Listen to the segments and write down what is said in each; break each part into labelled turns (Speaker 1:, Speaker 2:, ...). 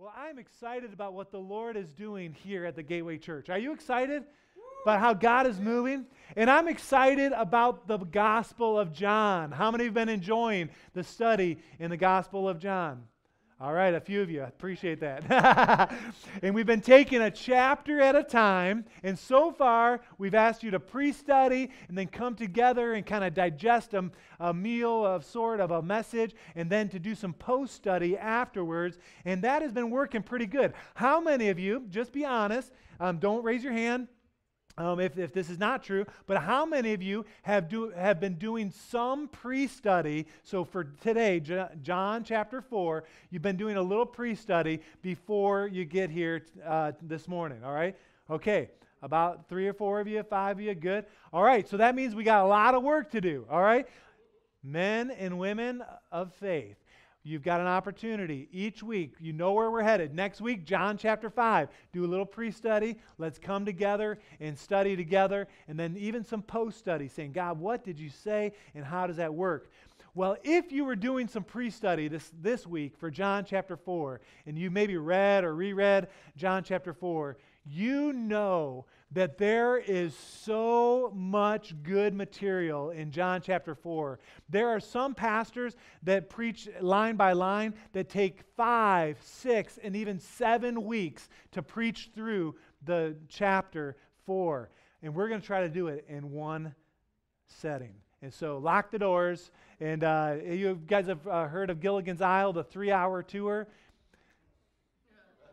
Speaker 1: Well, I'm excited about what the Lord is doing here at the Gateway Church. Are you excited about how God is moving? And I'm excited about the Gospel of John. How many have been enjoying the study in the Gospel of John? All right, a few of you. Appreciate that. and we've been taking a chapter at a time. And so far, we've asked you to pre study and then come together and kind of digest a, a meal of sort of a message and then to do some post study afterwards. And that has been working pretty good. How many of you, just be honest, um, don't raise your hand, um, if, if this is not true, but how many of you have, do, have been doing some pre study? So for today, John chapter 4, you've been doing a little pre study before you get here uh, this morning, all right? Okay, about three or four of you, five of you, good. All right, so that means we got a lot of work to do, all right? Men and women of faith. You've got an opportunity each week. You know where we're headed. Next week, John chapter 5. Do a little pre study. Let's come together and study together. And then even some post study saying, God, what did you say and how does that work? Well, if you were doing some pre study this, this week for John chapter 4, and you maybe read or reread John chapter 4, you know that there is so much good material in John chapter 4. There are some pastors that preach line by line that take five, six, and even seven weeks to preach through the chapter 4. And we're going to try to do it in one setting. And so lock the doors. And uh, you guys have uh, heard of Gilligan's Isle, the three hour tour.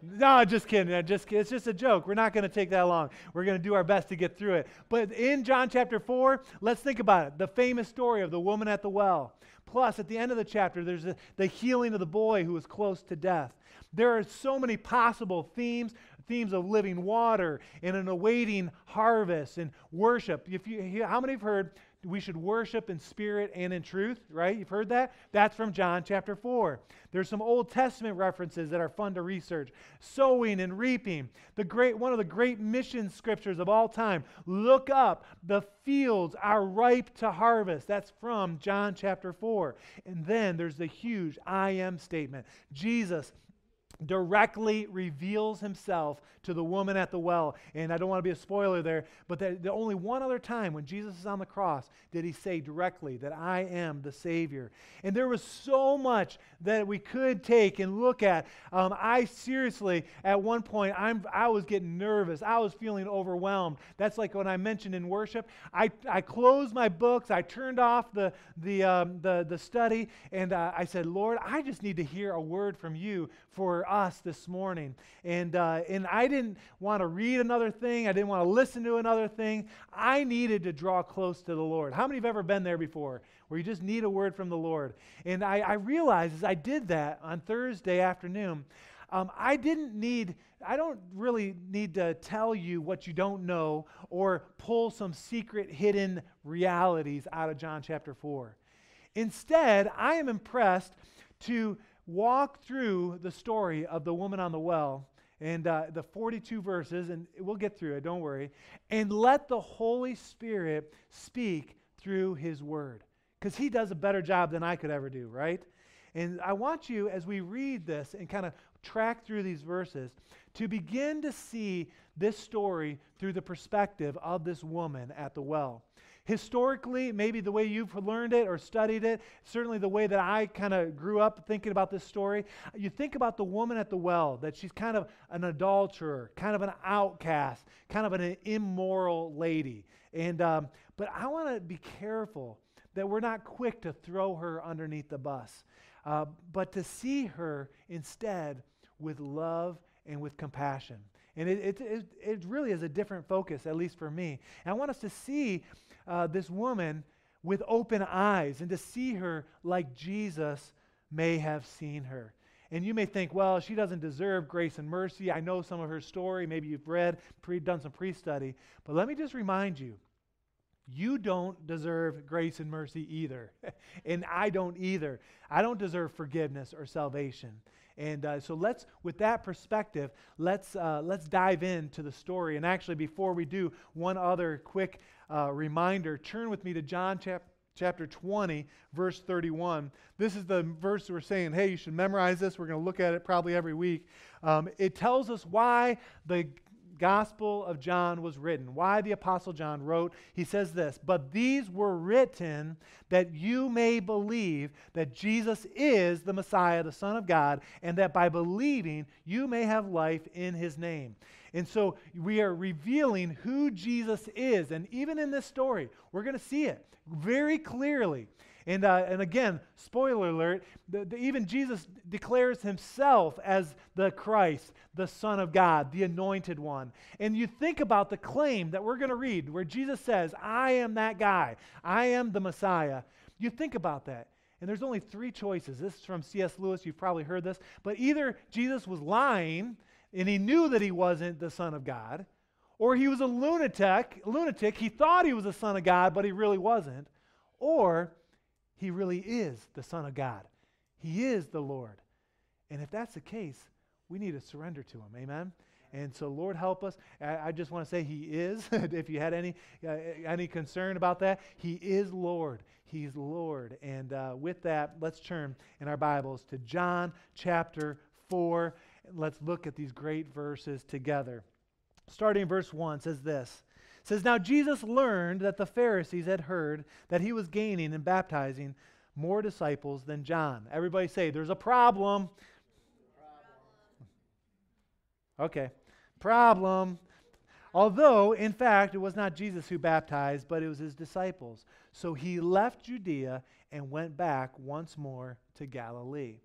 Speaker 1: No, just kidding. Just It's just a joke. We're not going to take that long. We're going to do our best to get through it. But in John chapter 4, let's think about it. The famous story of the woman at the well. Plus, at the end of the chapter, there's the healing of the boy who was close to death. There are so many possible themes themes of living water and an awaiting harvest and worship. If you, how many have heard we should worship in spirit and in truth, right? You've heard that? That's from John chapter 4. There's some Old Testament references that are fun to research. Sowing and reaping. The great one of the great mission scriptures of all time. Look up, the fields are ripe to harvest. That's from John chapter 4. And then there's the huge I am statement. Jesus directly reveals himself to the woman at the well. And I don't want to be a spoiler there, but the, the, only one other time when Jesus is on the cross did he say directly that I am the Savior. And there was so much that we could take and look at. Um, I seriously, at one point, I'm, I was getting nervous. I was feeling overwhelmed. That's like when I mentioned in worship. I, I closed my books, I turned off the, the, um, the, the study, and uh, I said, Lord, I just need to hear a word from you for us this morning. And, uh, and I didn't want to read another thing, I didn't want to listen to another thing. I needed to draw close to the Lord. How many have ever been there before where you just need a word from the Lord? And I, I realized as I did that on Thursday afternoon, um, I didn't need, I don't really need to tell you what you don't know or pull some secret hidden realities out of John chapter 4. Instead, I am impressed to walk through the story of the woman on the well and uh, the 42 verses, and we'll get through it, don't worry, and let the Holy Spirit speak through His Word. Because He does a better job than I could ever do, right? And I want you, as we read this and kind of track through these verses, to begin to see this story through the perspective of this woman at the well historically, maybe the way you've learned it or studied it, certainly the way that I kind of grew up thinking about this story, you think about the woman at the well, that she's kind of an adulterer, kind of an outcast, kind of an immoral lady. And, um, but I want to be careful that we're not quick to throw her underneath the bus, uh, but to see her instead with love and with compassion. And it, it, it, it, really is a different focus, at least for me. And I want us to see uh, this woman with open eyes and to see her like Jesus may have seen her. And you may think, well, she doesn't deserve grace and mercy. I know some of her story. Maybe you've read, pre, done some pre study. But let me just remind you you don't deserve grace and mercy either. and I don't either. I don't deserve forgiveness or salvation. And uh, so let's, with that perspective, let's, uh, let's dive into the story. And actually, before we do, one other quick uh, reminder turn with me to John chap- chapter 20, verse 31. This is the verse we're saying, hey, you should memorize this. We're going to look at it probably every week. Um, it tells us why the Gospel of John was written, why the Apostle John wrote. He says this But these were written that you may believe that Jesus is the Messiah, the Son of God, and that by believing you may have life in his name. And so we are revealing who Jesus is. And even in this story, we're going to see it very clearly. And, uh, and again, spoiler alert, the, the, even Jesus declares himself as the Christ, the Son of God, the anointed one. And you think about the claim that we're going to read where Jesus says, I am that guy, I am the Messiah. You think about that. And there's only three choices. This is from C.S. Lewis. You've probably heard this. But either Jesus was lying and he knew that he wasn't the Son of God, or he was a lunatic, lunatic. He thought he was the Son of God, but he really wasn't. Or he really is the Son of God. He is the Lord. And if that's the case, we need to surrender to him. Amen? And so, Lord, help us. I, I just want to say He is. if you had any uh, any concern about that, He is Lord. He's Lord. And uh, with that, let's turn in our Bibles to John chapter four let's look at these great verses together. Starting in verse 1 says this. It says, Now Jesus learned that the Pharisees had heard that he was gaining and baptizing more disciples than John. Everybody say, There's a problem. Okay. Problem. Although, in fact, it was not Jesus who baptized, but it was his disciples. So he left Judea and went back once more to Galilee.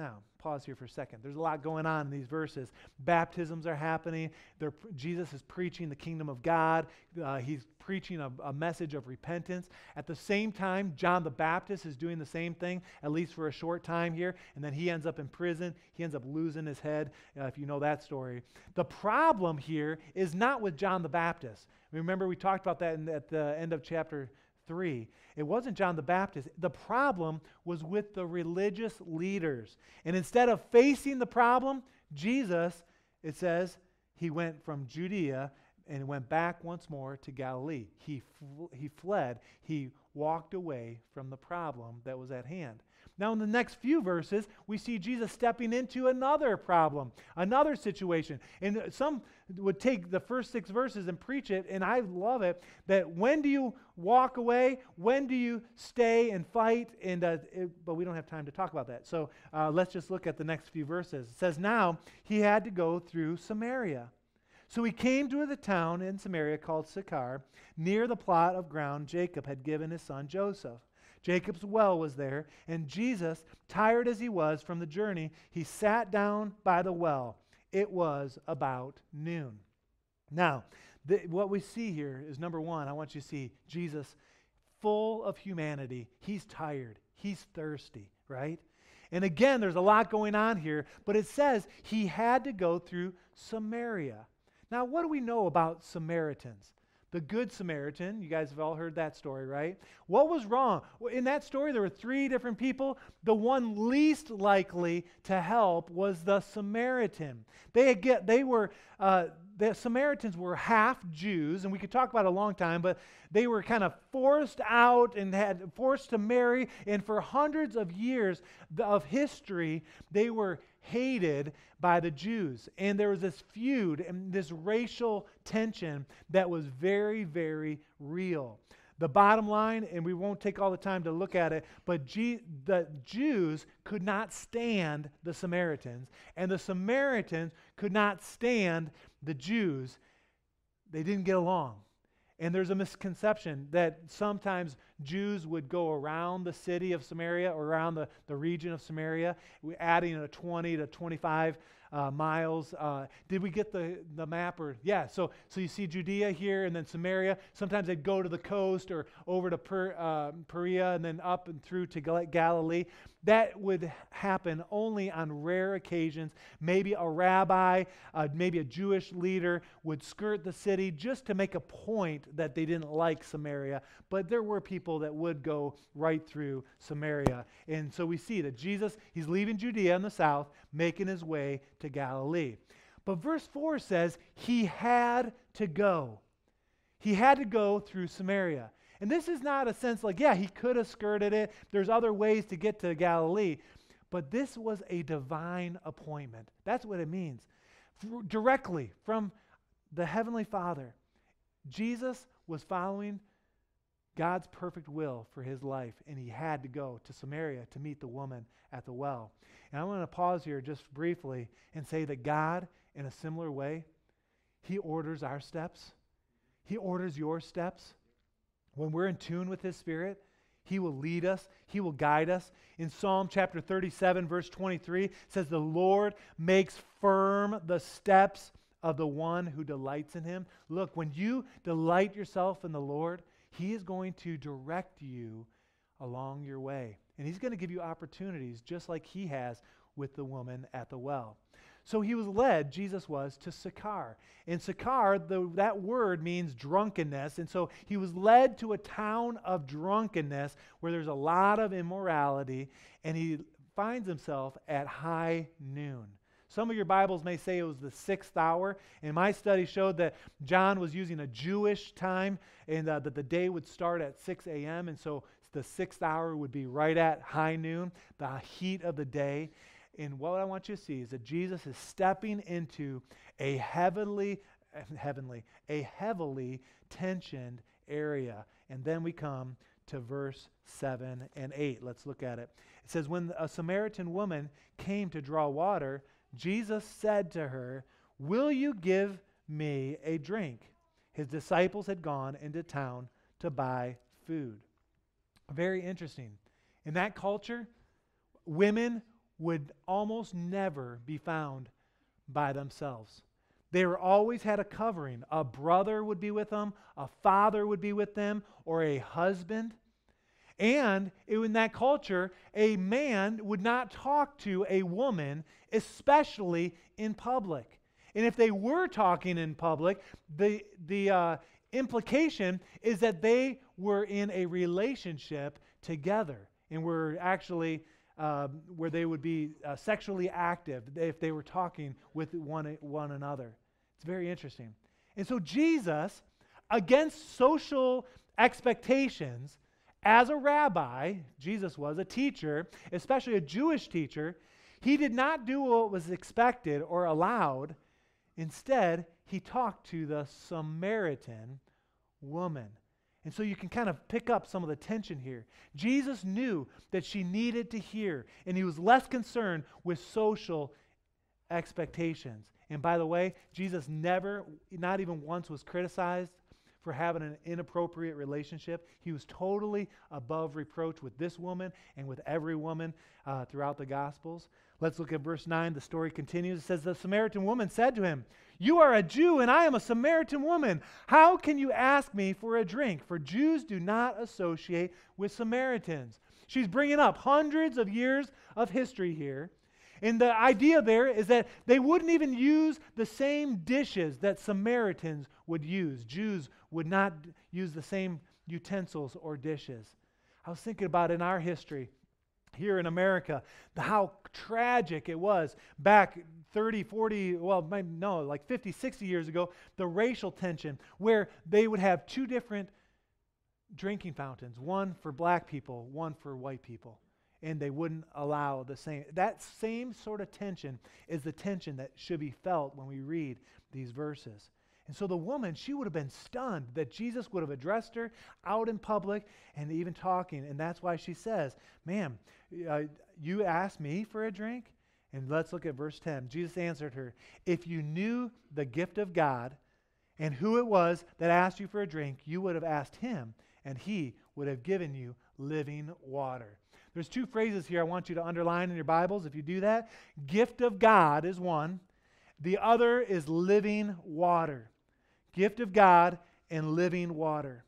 Speaker 1: Now, pause here for a second. There's a lot going on in these verses. Baptisms are happening. They're, Jesus is preaching the kingdom of God. Uh, he's preaching a, a, message of repentance. At the same time, John the Baptist is doing the same thing, at least for a short time here, and then he ends up in prison. He ends up losing his head, uh, if you know that story. The problem here is not with John the Baptist. Remember, we talked about that in, at the end of chapter 3. It wasn't John the Baptist. The problem was with the religious leaders. And instead of facing the problem, Jesus, it says, he went from Judea and went back once more to Galilee. He, fl- he fled. He walked away from the problem that was at hand. Now, in the next few verses, we see Jesus stepping into another problem, another situation. And some would take the first six verses and preach it, and I love it that when do you walk away? When do you stay and fight? And, uh, it, but we don't have time to talk about that. So uh, let's just look at the next few verses. It says, Now he had to go through Samaria. So he came to the town in Samaria called Sychar, near the plot of ground Jacob had given his son Joseph. Jacob's well was there, and Jesus, tired as he was from the journey, he sat down by the well. It was about noon. Now, what we see here is number one, I want you to see Jesus full of humanity. He's tired, he's thirsty, right? And again, there's a lot going on here, but it says he had to go through Samaria. Now, what do we know about Samaritans? The Good Samaritan. You guys have all heard that story, right? What was wrong? In that story, there were three different people. The one least likely to help was the Samaritan. They, get, they were, uh, the Samaritans were half Jews, and we could talk about a long time, but they were kind of forced out and had forced to marry. And for hundreds of years of history, they were hated by the Jews. And there was this feud and this racial tension that was very, very real. The bottom line, and we won't take all the time to look at it, but G- the Jews could not stand the Samaritans, and the Samaritans could not stand the Jews. They didn't get along. And there's a misconception that sometimes Jews would go around the city of Samaria or around the, the region of Samaria, adding a 20 to 25 uh, miles. Uh, did we get the, the map? Or yeah, so so you see Judea here, and then Samaria. Sometimes they'd go to the coast or over to per, uh, Perea, and then up and through to Galilee. That would happen only on rare occasions. Maybe a rabbi, uh, maybe a Jewish leader would skirt the city just to make a point that they didn't like Samaria. But there were people that would go right through Samaria. And so we see that Jesus, he's leaving Judea in the south, making his way to Galilee. But verse 4 says he had to go. He had to go through Samaria. And this is not a sense like, yeah, he could have skirted it. There's other ways to get to Galilee. But this was a divine appointment. That's what it means. Directly from the Heavenly Father, Jesus was following God's perfect will for his life, and he had to go to Samaria to meet the woman at the well. And I want to pause here just briefly and say that God, in a similar way, he orders our steps. He orders your steps. When we're in tune with his spirit, he will lead us, He will guide us. In Psalm chapter 37, verse 23, says, The Lord makes firm the steps of the one who delights in Him. Look, when you delight yourself in the Lord, He is going to direct you along your way. And He's going to give you opportunities just like He has with the woman at the well. So he was led, Jesus was, to Sychar. In Sychar, the, that word means drunkenness. And so he was led to a town of drunkenness where there's a lot of immorality, and he finds himself at high noon. Some of your Bibles may say it was the sixth hour. And my study showed that John was using a Jewish time and uh, that the day would start at 6 a.m. And so the sixth hour would be right at high noon, the heat of the day. And what I want you to see is that Jesus is stepping into a heavenly, heavenly, a heavily tensioned area. And then we come to verse 7 and 8. Let's look at it. It says, When a Samaritan woman came to draw water, Jesus said to her, Will you give me a drink? His disciples had gone into town to buy food. Very interesting. In that culture, women would almost never be found by themselves. They were always had a covering. A brother would be with them, a father would be with them, or a husband. And in that culture, a man would not talk to a woman, especially in public. And if they were talking in public, the, the uh, implication is that they were in a relationship together and were actually um, where they would be uh, sexually active if they were talking with one, one another. It's very interesting. And so, Jesus, against social expectations, as a rabbi, Jesus was a teacher, especially a Jewish teacher, he did not do what was expected or allowed. Instead, he talked to the Samaritan woman. And so you can kind of pick up some of the tension here. Jesus knew that she needed to hear, and he was less concerned with social expectations. And by the way, Jesus never, not even once, was criticized for having an inappropriate relationship. He was totally above reproach with this woman and with every woman uh, throughout the Gospels. Let's look at verse 9. The story continues. It says, The Samaritan woman said to him, You are a Jew, and I am a Samaritan woman. How can you ask me for a drink? For Jews do not associate with Samaritans. She's bringing up hundreds of years of history here. And the idea there is that they wouldn't even use the same dishes that Samaritans would use. Jews would not use the same utensils or dishes. I was thinking about in our history here in America, how tragic it was back 30, 40, well, no, like 50, 60 years ago, the racial tension where they would have two different drinking fountains, one for black people, one for white people. And they wouldn't allow the same. That same sort of tension is the tension that should be felt when we read these verses. And so the woman, she would have been stunned that Jesus would have addressed her out in public and even talking. And that's why she says, Ma'am, uh, you asked me for a drink? And let's look at verse 10. Jesus answered her, If you knew the gift of God and who it was that asked you for a drink, you would have asked him, and he would have given you living water. There's two phrases here I want you to underline in your Bibles if you do that. Gift of God is one, the other is living water gift of God and living water.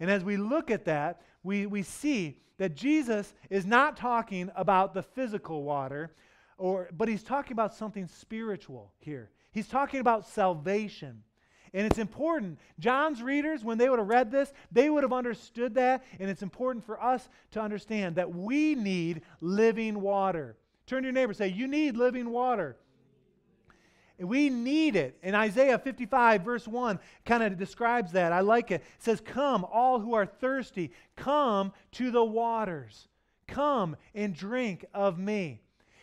Speaker 1: And as we look at that, we, we see that Jesus is not talking about the physical water, or, but he's talking about something spiritual here. He's talking about salvation. And it's important. John's readers, when they would have read this, they would have understood that. And it's important for us to understand that we need living water. Turn to your neighbor say, You need living water. We need it. And Isaiah 55, verse 1, kind of describes that. I like it. It says, Come, all who are thirsty, come to the waters. Come and drink of me.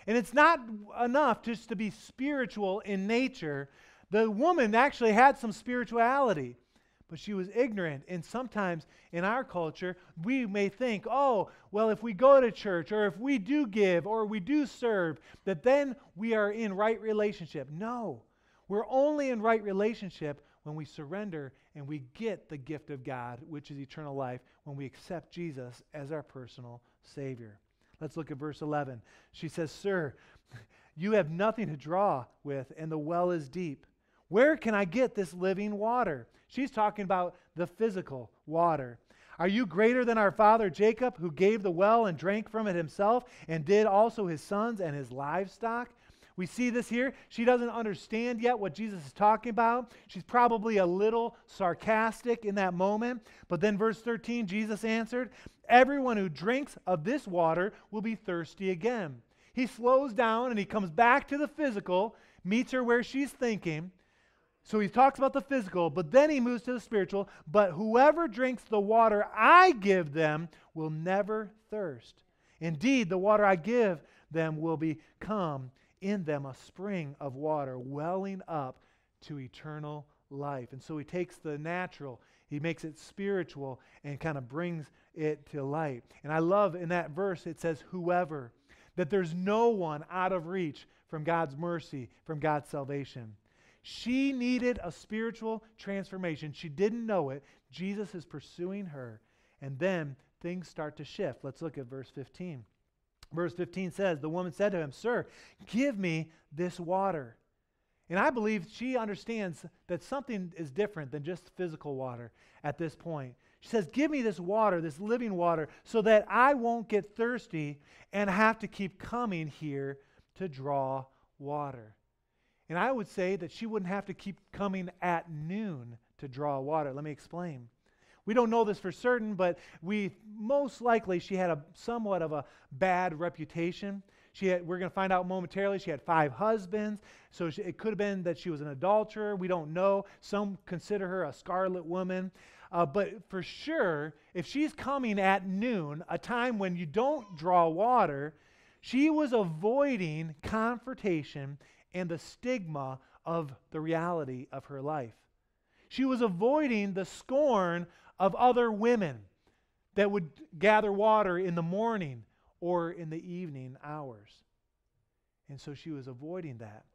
Speaker 1: And it's not enough just to be spiritual in nature. The woman actually had some spirituality but she was ignorant. And sometimes in our culture, we may think, oh, well, if we go to church or if we do give or we do serve, that then we are in right relationship. No, we're only in right relationship when we surrender and we get the gift of God, which is eternal life, when we accept Jesus as our personal Savior. Let's look at verse 11. She says, Sir, you have nothing to draw with, and the well is deep. Where can I get this living water? She's talking about the physical water. Are you greater than our father Jacob, who gave the well and drank from it himself, and did also his sons and his livestock? We see this here. She doesn't understand yet what Jesus is talking about. She's probably a little sarcastic in that moment. But then, verse 13, Jesus answered, Everyone who drinks of this water will be thirsty again. He slows down and he comes back to the physical, meets her where she's thinking, so he talks about the physical, but then he moves to the spiritual. But whoever drinks the water I give them will never thirst. Indeed, the water I give them will become in them a spring of water welling up to eternal life. And so he takes the natural, he makes it spiritual, and kind of brings it to light. And I love in that verse it says, whoever, that there's no one out of reach from God's mercy, from God's salvation. She needed a spiritual transformation. She didn't know it. Jesus is pursuing her. And then things start to shift. Let's look at verse 15. Verse 15 says, The woman said to him, Sir, give me this water. And I believe she understands that something is different than just physical water at this point. She says, Give me this water, this living water, so that I won't get thirsty and have to keep coming here to draw water. And I would say that she wouldn't have to keep coming at noon to draw water. Let me explain. We don't know this for certain, but we most likely she had a somewhat of a bad reputation. She had, we're going to find out momentarily. She had five husbands, so she, it could have been that she was an adulterer. We don't know. Some consider her a scarlet woman. Uh, but for sure, if she's coming at noon, a time when you don't draw water, she was avoiding confrontation and the stigma of the reality of her life. She was avoiding the scorn of other women that would gather water in the morning or in the evening hours. And so she was avoiding that.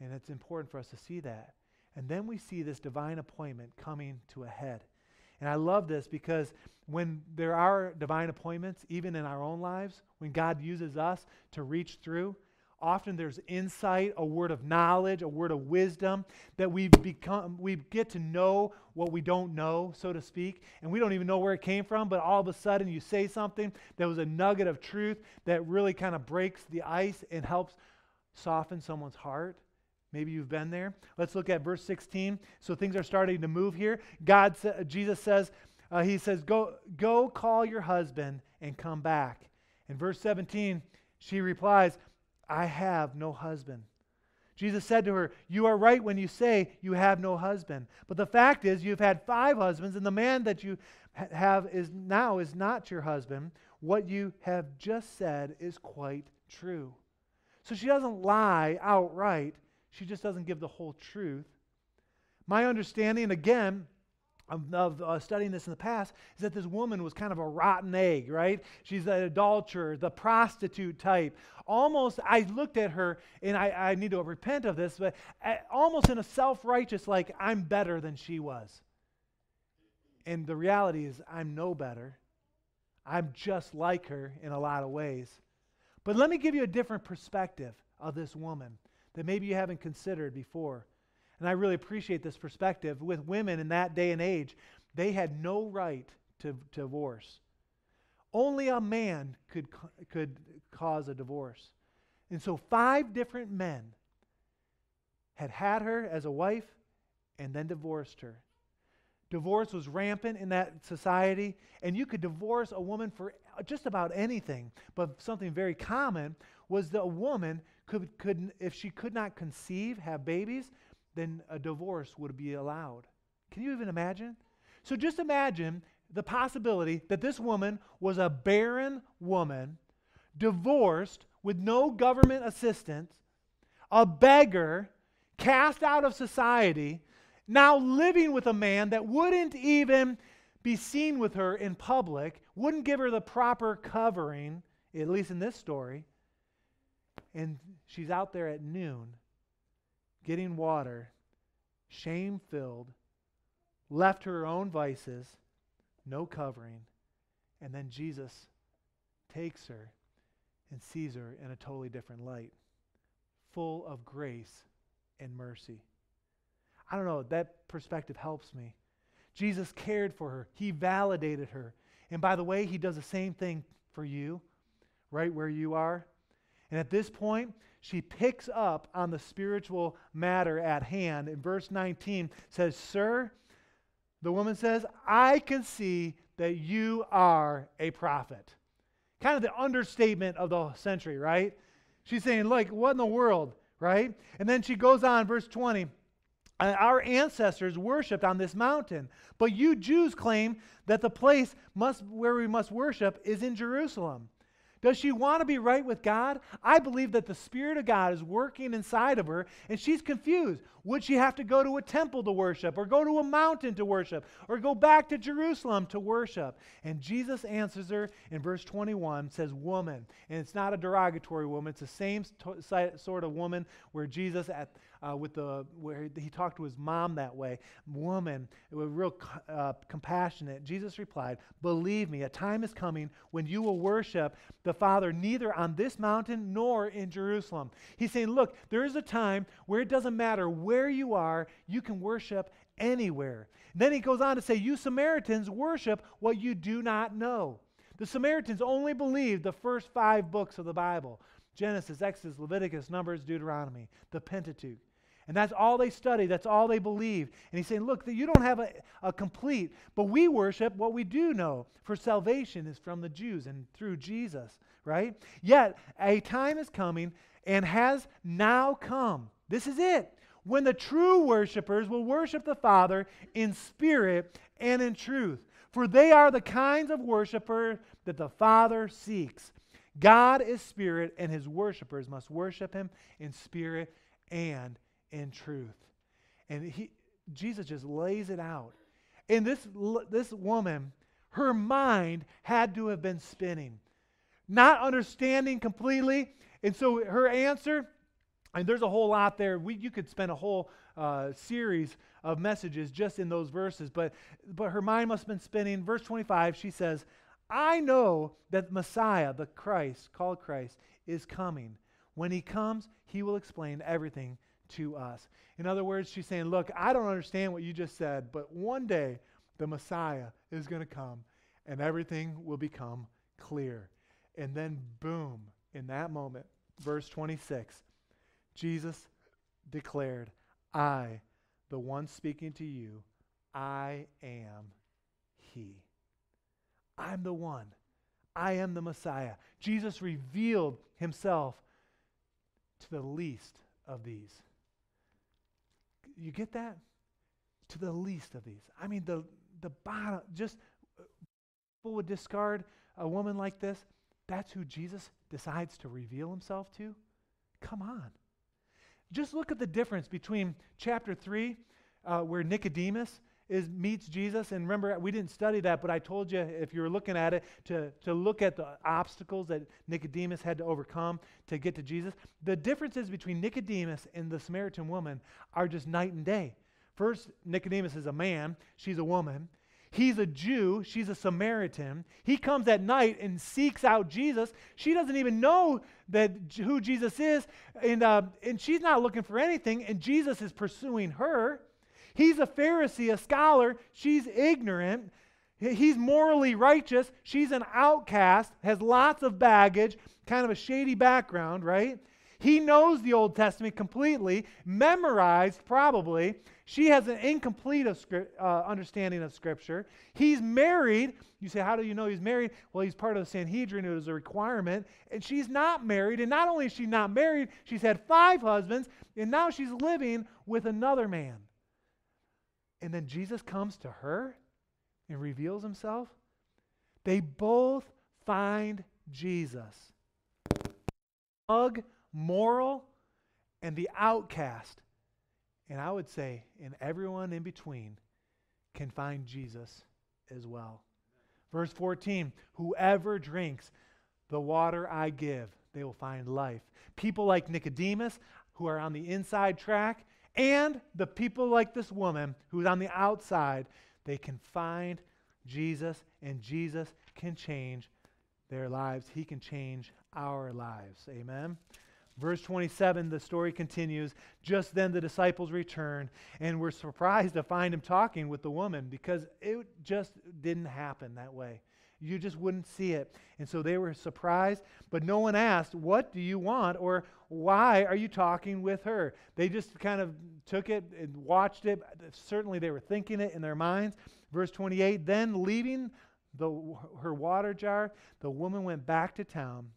Speaker 1: And it's important for us to see that. And then we see this divine appointment coming to a head. And I love this because when there are divine appointments, even in our own lives, when God uses us to reach through, Often there's insight, a word of knowledge, a word of wisdom that we become we get to know what we don't know, so to speak, and we don't even know where it came from, but all of a sudden you say something that was a nugget of truth that really kind of breaks the ice and helps soften someone's heart. Maybe you've been there. Let's look at verse 16. So things are starting to move here. God Jesus says uh, he says go go call your husband and come back. In verse 17 she replies, I have no husband. Jesus said to her, You are right when you say you have no husband. But the fact is, you've had five husbands, and the man that you have is now is not your husband. What you have just said is quite true. So she doesn't lie outright, she just doesn't give the whole truth. My understanding, again, of, of uh, studying this in the past is that this woman was kind of a rotten egg, right? She's an adulterer, the prostitute type. Almost, I looked at her, and I, I need to repent of this, but uh, almost in a self righteous, like, I'm better than she was. And the reality is, I'm no better. I'm just like her in a lot of ways. But let me give you a different perspective of this woman that maybe you haven't considered before. And I really appreciate this perspective. With women in that day and age, they had no right to, to divorce. Only a man could, could cause a divorce. And so, five different men had had her as a wife and then divorced her. Divorce was rampant in that society, and you could divorce a woman for uh, just about anything. But something very common was that a woman could, could, if she could not conceive, have babies, then a divorce would be allowed. Can you even imagine? So just imagine the possibility that this woman was a barren woman, divorced with no government assistance, a beggar, cast out of society, now living with a man that wouldn't even be seen with her in public, wouldn't give her the proper covering, at least in this story. And she's out there at noon getting water, shame filled, left to her own vices, no covering. And then Jesus takes her and sees her in a totally different light, full of grace and mercy. I don't know, that perspective helps me. Jesus cared for her, He validated her. And by the way, He does the same thing for you, right where you are. And at this point, she picks up on the spiritual matter at hand. In verse 19 says, Sir, the woman says, I can see that you are a prophet. Kind of the understatement of the century, right? She's saying, like, what in the world, right? And then she goes on, verse 20. Our ancestors worshipped on this mountain, but you Jews claim that the place must, where we must worship is in Jerusalem. Does she want to be right with God? I believe that the Spirit of God is working inside of her, and she's confused. Would she have to go to a temple to worship, or go to a mountain to worship, or go back to Jerusalem to worship? And Jesus answers her in verse 21, says, Woman. And it's not a derogatory woman, it's the same sort of woman where Jesus at uh, with the where he talked to his mom that way. Woman, it was real uh, compassionate. Jesus replied, "Believe me, a time is coming when you will worship the Father neither on this mountain nor in Jerusalem." He's saying, "Look, there is a time where it doesn't matter where you are; you can worship anywhere." then he goes on to say, "You Samaritans worship what you do not know." The Samaritans only believed the first five books of the Bible. Genesis, Exodus, Leviticus, Numbers, Deuteronomy, the Pentateuch. And that's all they study. That's all they believe. And he's saying, look, you don't have a, a, complete, but we worship what we do know. For salvation is from the Jews and through Jesus, right? Yet a time is coming and has now come. This is it. When the true worshipers will worship the Father in spirit and in truth. For they are the kinds of worshiper that the Father seeks. God is spirit, and his worshipers must worship him in spirit and in truth. And he, Jesus just lays it out. And this, this woman, her mind had to have been spinning, not understanding completely. And so her answer, and there's a whole lot there. We, you could spend a whole uh, series of messages just in those verses, but, but her mind must have been spinning. Verse 25, she says, I know that Messiah, the Christ, called Christ, is coming. When he comes, he will explain everything to us. In other words, she's saying, Look, I don't understand what you just said, but one day the Messiah is going to come and everything will become clear. And then, boom, in that moment, verse 26, Jesus declared, I, the one speaking to you, I am He. I'm the one. I am the Messiah. Jesus revealed himself to the least of these. You get that? To the least of these. I mean, the, the bottom, just people would discard a woman like this. That's who Jesus decides to reveal himself to? Come on. Just look at the difference between chapter 3, uh, where Nicodemus is meets Jesus. And remember, we didn't study that, but I told you if you were looking at it to, to look at the obstacles that Nicodemus had to overcome to get to Jesus. The differences between Nicodemus and the Samaritan woman are just night and day. First, Nicodemus is a man, she's a woman. He's a Jew, she's a Samaritan. He comes at night and seeks out Jesus. She doesn't even know that who Jesus is, and, uh, and she's not looking for anything, and Jesus is pursuing her. He's a Pharisee, a scholar. She's ignorant. He's morally righteous. She's an outcast, has lots of baggage, kind of a shady background, right? He knows the Old Testament completely, memorized probably. She has an incomplete of uh, understanding of Scripture. He's married. You say, How do you know he's married? Well, he's part of the Sanhedrin. It was a requirement. And she's not married. And not only is she not married, she's had five husbands. And now she's living with another man. And then Jesus comes to her and reveals himself. They both find Jesus. Ugh moral, and the outcast. And I would say, and everyone in between can find Jesus as well. Verse 14 Whoever drinks the water I give, they will find life. People like Nicodemus, who are on the inside track, and the people like this woman who's on the outside, they can find Jesus, and Jesus can change their lives. He can change our lives. Amen. Verse 27, the story continues. Just then the disciples returned and were surprised to find him talking with the woman because it just didn't happen that way. You just wouldn't see it. And so they were surprised, but no one asked, What do you want? or Why are you talking with her? They just kind of took it and watched it. Certainly they were thinking it in their minds. Verse 28 Then leaving the, her water jar, the woman went back to town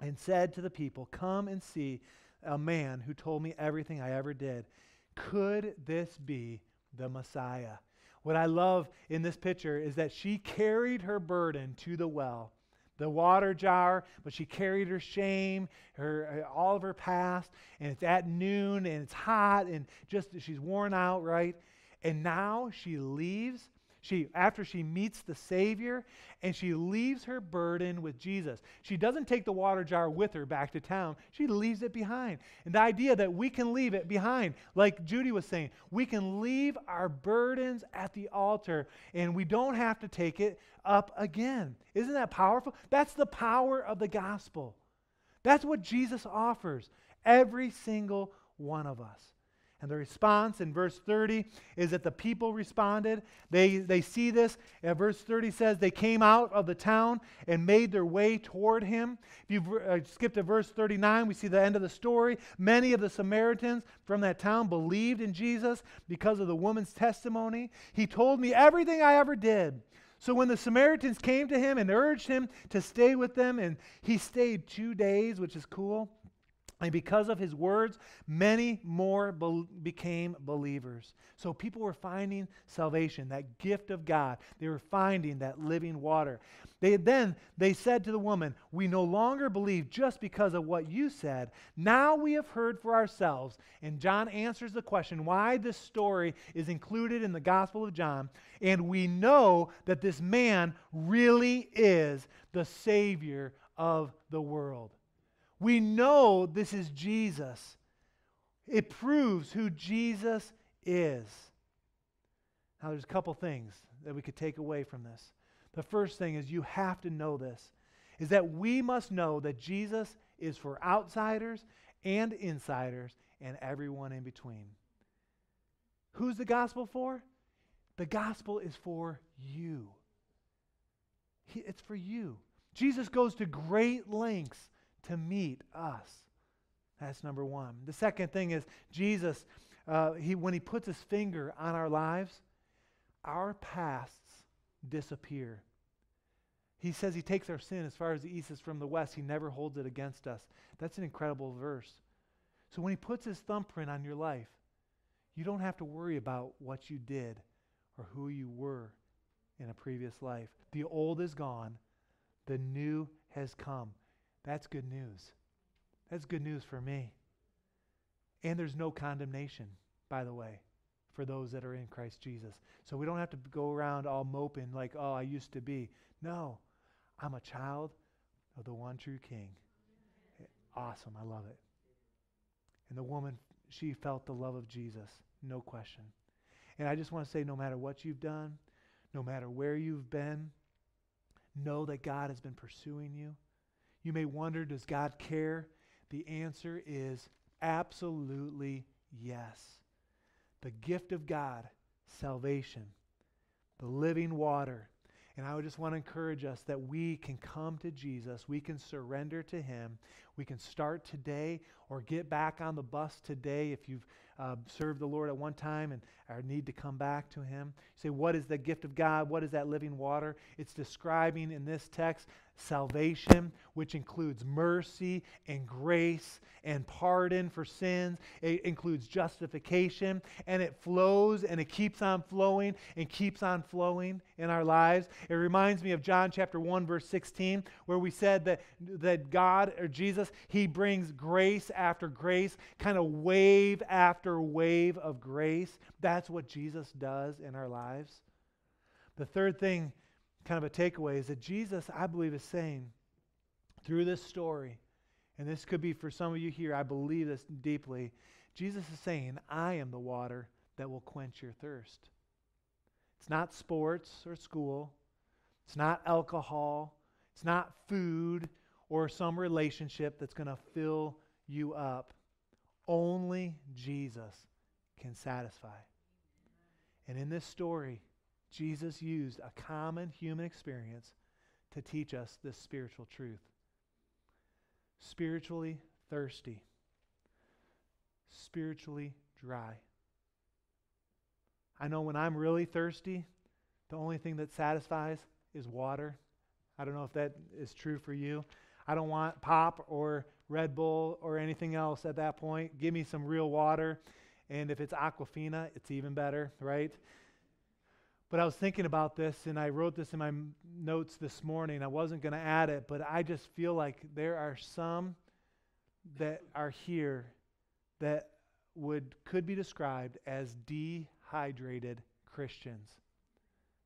Speaker 1: and said to the people, Come and see a man who told me everything I ever did. Could this be the Messiah? What I love in this picture is that she carried her burden to the well, the water jar, but she carried her shame, her uh, all of her past, and it's at noon and it's hot and just she's worn out, right? And now she leaves she, after she meets the Savior and she leaves her burden with Jesus, she doesn't take the water jar with her back to town. She leaves it behind. And the idea that we can leave it behind, like Judy was saying, we can leave our burdens at the altar and we don't have to take it up again. Isn't that powerful? That's the power of the gospel. That's what Jesus offers every single one of us. And the response in verse 30 is that the people responded. They, they see this. And verse 30 says, They came out of the town and made their way toward him. If you uh, skip to verse 39, we see the end of the story. Many of the Samaritans from that town believed in Jesus because of the woman's testimony. He told me everything I ever did. So when the Samaritans came to him and urged him to stay with them, and he stayed two days, which is cool. And because of his words, many more be- became believers. So people were finding salvation, that gift of God. They were finding that living water. They then they said to the woman, "We no longer believe just because of what you said. Now we have heard for ourselves." And John answers the question why this story is included in the Gospel of John, and we know that this man really is the savior of the world. We know this is Jesus. It proves who Jesus is. Now, there's a couple things that we could take away from this. The first thing is you have to know this is that we must know that Jesus is for outsiders and insiders and everyone in between. Who's the gospel for? The gospel is for you. He, it's for you. Jesus goes to great lengths to meet us. That's number one. The second thing is Jesus, uh, he, when he puts his finger on our lives, our pasts disappear. He says he takes our sin as far as the east is from the west. He never holds it against us. That's an incredible verse. So when he puts his thumbprint on your life, you don't have to worry about what you did or who you were in a previous life. The old is gone, the new has come. That's good news. That's good news for me. And there's no condemnation, by the way, for those that are in Christ Jesus. So we don't have to go around all moping like, oh, I used to be. No, I'm a child of the one true King. Awesome. I love it. And the woman, she felt the love of Jesus, no question. And I just want to say no matter what you've done, no matter where you've been, know that God has been pursuing you. You may wonder, does God care? The answer is absolutely yes. The gift of God, salvation, the living water, And I would just want to encourage us that we can come to Jesus. We can surrender to Him. We can start today or get back on the bus today if you've uh, served the Lord at one time and need to come back to Him. You say, What is the gift of God? What is that living water? It's describing in this text salvation, which includes mercy and grace and pardon for sins. It includes justification, and it flows and it keeps on flowing and keeps on flowing in our lives. It reminds me of John chapter 1, verse 16, where we said that, that God or Jesus, He brings grace after grace, kind of wave after wave of grace. That's what Jesus does in our lives. The third thing kind of a takeaway is that Jesus, I believe, is saying through this story, and this could be for some of you here, I believe this deeply. Jesus is saying, I am the water that will quench your thirst. It's not sports or school, it's not alcohol, it's not food or some relationship that's going to fill you up. Only Jesus can satisfy. And in this story, Jesus used a common human experience to teach us this spiritual truth. Spiritually thirsty, spiritually dry. I know when I'm really thirsty, the only thing that satisfies is water. I don't know if that is true for you. I don't want pop or Red Bull or anything else at that point. Give me some real water. And if it's Aquafina, it's even better, right? But I was thinking about this and I wrote this in my notes this morning. I wasn't going to add it, but I just feel like there are some that are here that would could be described as dehydrated Christians.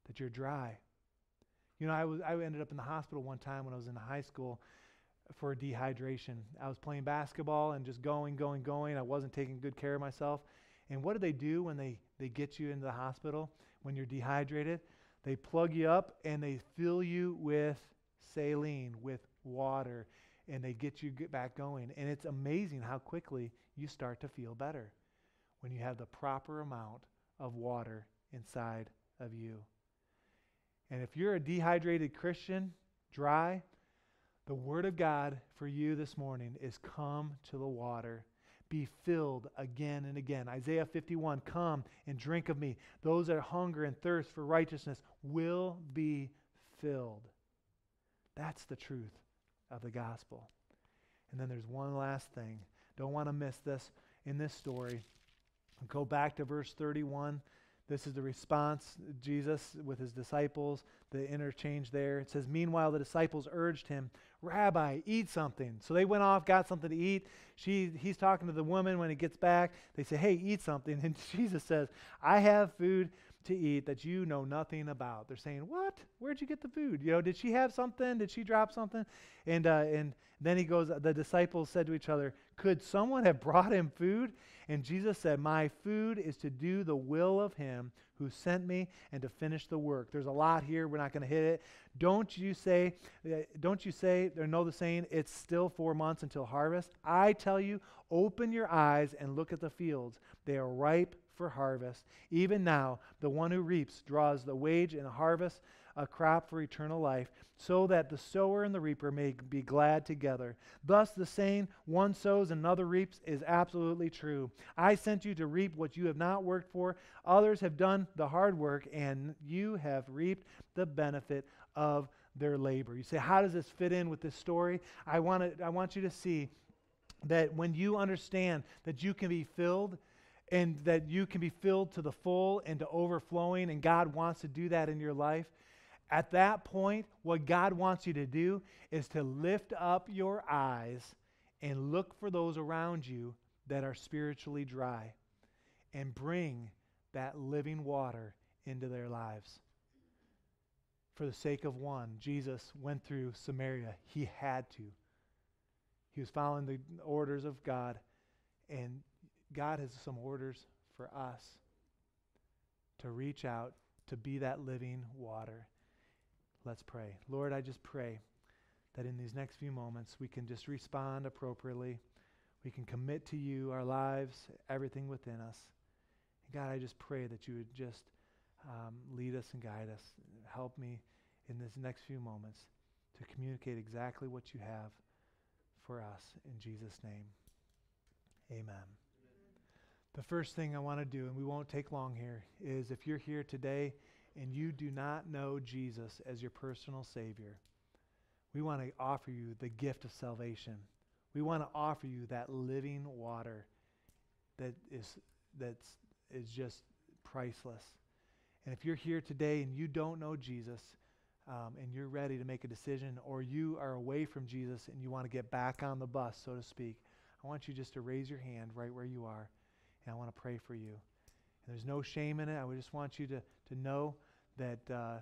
Speaker 1: That you're dry. You know, I was I ended up in the hospital one time when I was in high school for dehydration. I was playing basketball and just going, going, going. I wasn't taking good care of myself. And what do they do when they, they get you into the hospital? When you're dehydrated. They plug you up and they fill you with saline, with water, and they get you get back going. And it's amazing how quickly you start to feel better when you have the proper amount of water inside of you. And if you're a dehydrated Christian, dry, the Word of God for you this morning is come to the water be filled again and again. Isaiah 51 Come and drink of me. Those that hunger and thirst for righteousness will be filled. That's the truth of the gospel. And then there's one last thing. Don't want to miss this in this story. Go back to verse 31. This is the response Jesus with his disciples, the interchange there. It says, Meanwhile, the disciples urged him, Rabbi, eat something. So they went off, got something to eat. She, he's talking to the woman when he gets back. They say, Hey, eat something. And Jesus says, I have food to eat that you know nothing about. They're saying, What? Where'd you get the food? You know, did she have something? Did she drop something? And, uh, and then he goes, The disciples said to each other, Could someone have brought him food? And Jesus said, My food is to do the will of him who sent me and to finish the work. There's a lot here. We're not going to hit it. Don't you say, uh, don't you say, or know the saying, it's still four months until harvest? I tell you, open your eyes and look at the fields. They are ripe for harvest. Even now, the one who reaps draws the wage and harvest a crop for eternal life, so that the sower and the reaper may be glad together. Thus, the saying, one sows and another reaps, is absolutely true. I sent you to reap what you have not worked for. Others have done the hard work, and you have reaped the benefit of their labor. You say, how does this fit in with this story? I want, to, I want you to see that when you understand that you can be filled and that you can be filled to the full and to overflowing, and God wants to do that in your life, at that point, what God wants you to do is to lift up your eyes and look for those around you that are spiritually dry and bring that living water into their lives. For the sake of one, Jesus went through Samaria. He had to. He was following the orders of God, and God has some orders for us to reach out to be that living water. Let's pray. Lord, I just pray that in these next few moments we can just respond appropriately. We can commit to you our lives, everything within us. And God, I just pray that you would just um, lead us and guide us. Help me in this next few moments to communicate exactly what you have for us. In Jesus' name, amen. The first thing I want to do, and we won't take long here, is if you're here today and you do not know Jesus as your personal Savior, we want to offer you the gift of salvation. We want to offer you that living water that is that's is just priceless. And if you're here today and you don't know Jesus, um, and you're ready to make a decision, or you are away from Jesus and you want to get back on the bus, so to speak, I want you just to raise your hand right where you are, and I want to pray for you. And there's no shame in it. I just want you to, to know that, uh,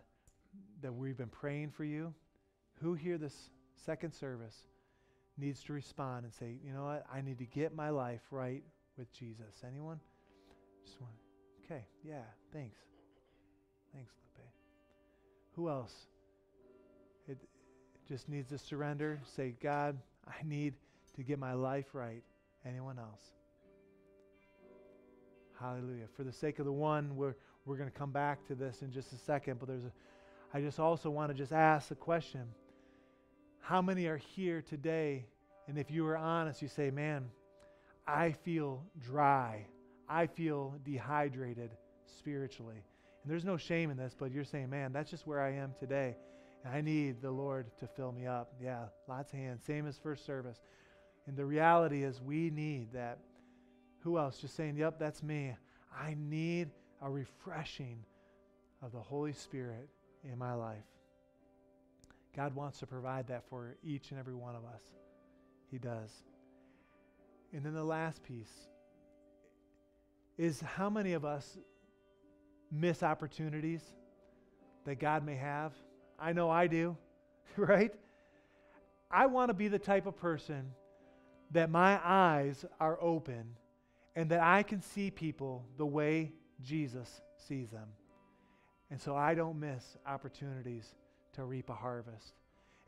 Speaker 1: that we've been praying for you. Who here this second service needs to respond and say, you know what, I need to get my life right with Jesus? Anyone? Just one. Okay, yeah, thanks. Thanks, Lupe. Who else? It, it just needs to surrender. Say, God, I need to get my life right. Anyone else? Hallelujah. For the sake of the one, we're, we're going to come back to this in just a second, but there's a, I just also want to just ask the question How many are here today? And if you are honest, you say, Man, I feel dry. I feel dehydrated spiritually. And there's no shame in this, but you're saying, Man, that's just where I am today. And I need the Lord to fill me up. Yeah, lots of hands. Same as first service. And the reality is, we need that. Who else? Just saying, Yep, that's me. I need a refreshing of the Holy Spirit in my life. God wants to provide that for each and every one of us. He does. And then the last piece is how many of us miss opportunities that God may have? I know I do, right? I want to be the type of person that my eyes are open and that I can see people the way Jesus sees them. And so I don't miss opportunities to reap a harvest.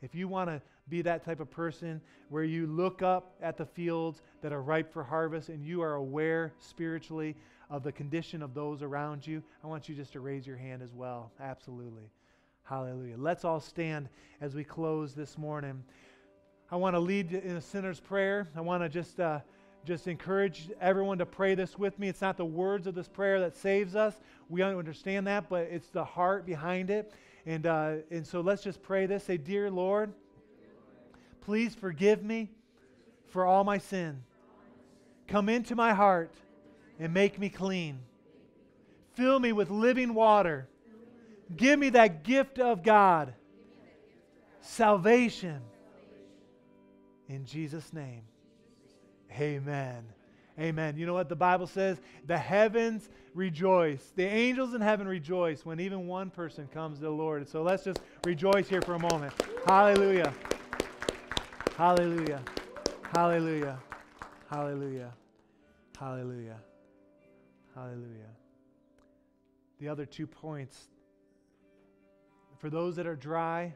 Speaker 1: If you want to be that type of person where you look up at the fields that are ripe for harvest and you are aware spiritually of the condition of those around you, I want you just to raise your hand as well. Absolutely. Hallelujah. Let's all stand as we close this morning. I want to lead in a sinner's prayer. I want to just. Uh, just encourage everyone to pray this with me. It's not the words of this prayer that saves us. We understand that, but it's the heart behind it. And, uh, and so let's just pray this. Say, Dear Lord, please forgive me for all my sin. Come into my heart and make me clean. Fill me with living water. Give me that gift of God, salvation. In Jesus' name. Amen. Amen. You know what the Bible says? The heavens rejoice. The angels in heaven rejoice when even one person comes to the Lord. So let's just rejoice here for a moment. Hallelujah. Hallelujah. Hallelujah. Hallelujah. Hallelujah. Hallelujah. The other two points for those that are dry,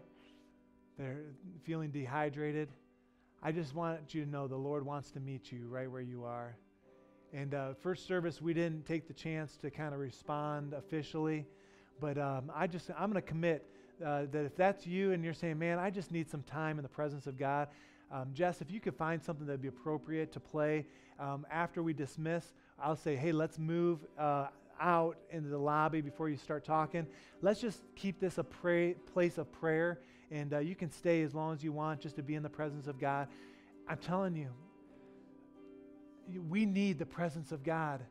Speaker 1: they're feeling dehydrated I just want you to know the Lord wants to meet you right where you are. And uh, first service, we didn't take the chance to kind of respond officially, but um, I just I'm going to commit uh, that if that's you and you're saying, "Man, I just need some time in the presence of God," um, Jess, if you could find something that'd be appropriate to play um, after we dismiss, I'll say, "Hey, let's move." Uh, out into the lobby before you start talking. Let's just keep this a pray, place of prayer and uh, you can stay as long as you want just to be in the presence of God. I'm telling you, we need the presence of God.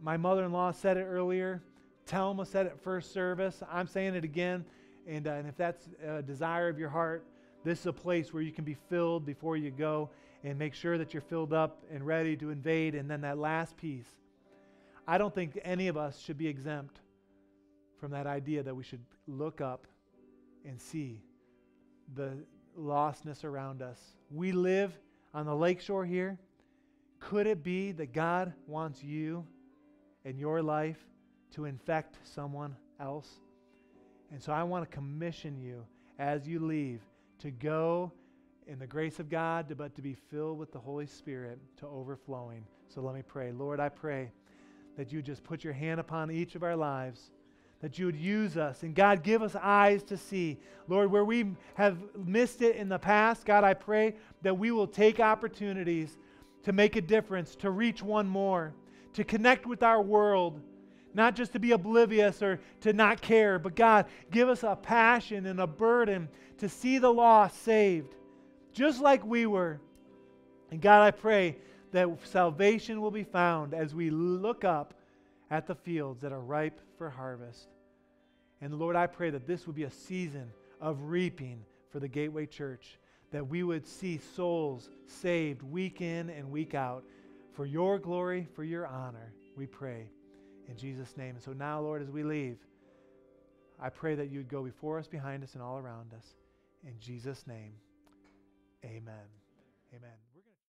Speaker 1: My mother in law said it earlier. Telma said it first service. I'm saying it again. And, uh, and if that's a desire of your heart, this is a place where you can be filled before you go and make sure that you're filled up and ready to invade. And then that last piece. I don't think any of us should be exempt from that idea that we should look up and see the lostness around us. We live on the lakeshore here. Could it be that God wants you and your life to infect someone else? And so I want to commission you as you leave to go in the grace of God, but to be filled with the Holy Spirit to overflowing. So let me pray. Lord, I pray that you just put your hand upon each of our lives that you would use us. And God, give us eyes to see. Lord, where we have missed it in the past, God, I pray that we will take opportunities to make a difference, to reach one more, to connect with our world, not just to be oblivious or to not care, but God, give us a passion and a burden to see the lost saved, just like we were. And God, I pray that salvation will be found as we look up at the fields that are ripe for harvest. And Lord, I pray that this would be a season of reaping for the Gateway Church, that we would see souls saved week in and week out for your glory, for your honor. We pray in Jesus' name. And so now, Lord, as we leave, I pray that you'd go before us, behind us, and all around us. In Jesus' name, amen. Amen.